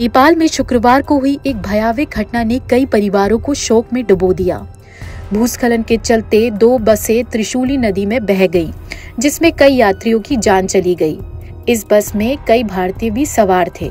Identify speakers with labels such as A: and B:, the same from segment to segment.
A: नेपाल में शुक्रवार को हुई एक भयावह घटना ने कई परिवारों को शोक में डुबो दिया। भूस्खलन के चलते दो बसें त्रिशूली नदी में बह गईं, जिसमें कई यात्रियों की जान चली गई। इस बस में कई भारतीय भी सवार थे।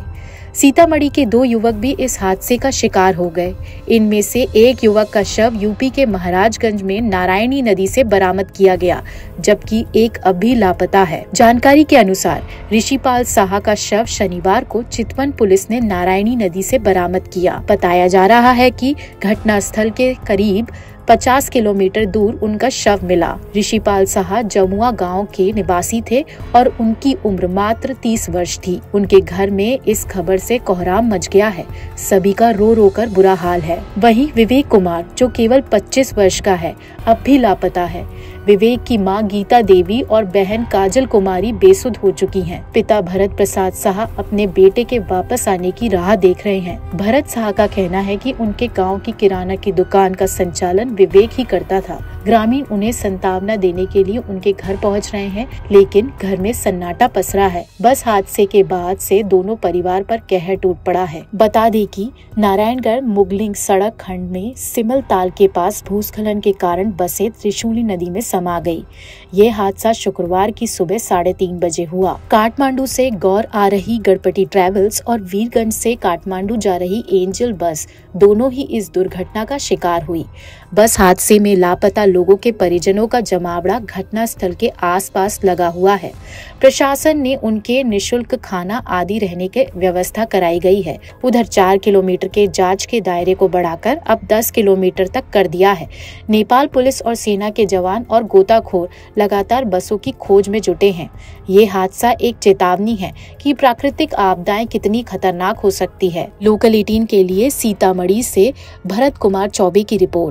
A: सीतामढ़ी के दो युवक भी इस हादसे का शिकार हो गए। इनमें से एक युवक का शव यूपी के महाराजगंज में नारायणी नदी से बरामद किया गया, जबकि एक अभी लापता है। जानकारी के अनुसार, ऋषिपाल साहा का शव शनिवार को चितवन पुलिस ने नारायणी नदी से बरामद किया। बताया जा रहा है कि घटनास्थल के करीब 50 किलोमीटर दूर उनका शव मिला। ऋषिपाल साहा जमुआ गाँव के निवासी थे और उनकी उम्र मात्र 30 वर्ष थी। उनके घर में इस खबर से कोहराम मच गया है। सभी का रो रो कर बुरा हाल है। वहीं विवेक कुमार, जो केवल 25 वर्ष का है, अब भी लापता है। विवेक की माँ गीता देवी और बहन काजल कुमारी बेसुध हो चुकी हैं। पिता भरत प्रसाद शाह अपने बेटे के वापस आने की राह देख रहे हैं भरत शाह का कहना है कि उनके गाँव की किराना की दुकान का संचालन विवेक ही करता था ग्रामीण उन्हें संतावना देने के लिए उनके घर पहुँच रहे हैं, लेकिन घर में सन्नाटा पसरा है। बस हादसे के बाद से दोनों परिवार पर कहर टूट पड़ा है। बता दें कि नारायणगढ़ मुगलिंग सड़क खंड में सिमल ताल के पास भूस्खलन के कारण बसे त्रिशूली नदी में समा गई। ये हादसा शुक्रवार की सुबह साढ़े तीन बजे हुआ। काठमांडू से गौर आ रही गणपति ट्रेवल्स और वीरगंज से काठमांडू जा रही एंजल बस दोनों ही इस दुर्घटना का शिकार हुई। बस हादसे में लापता लोगों के परिजनों का जमावड़ा घटना स्थल के आसपास लगा हुआ है। प्रशासन ने उनके निशुल्क खाना आदि रहने के व्यवस्था कराई गई है। उधर चार किलोमीटर के जाँच के दायरे को बढ़ाकर अब दस किलोमीटर तक कर दिया है। नेपाल पुलिस और सेना के जवान और गोताखोर लगातार बसों की खोज में जुटे हैं। ये हादसा एक चेतावनी है कि प्राकृतिक आपदाएँ कितनी खतरनाक हो सकती है। लोकल एटीन के लिए सीतामढ़ी से भरत कुमार चौबे की रिपोर्ट।